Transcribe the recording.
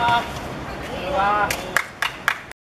ます。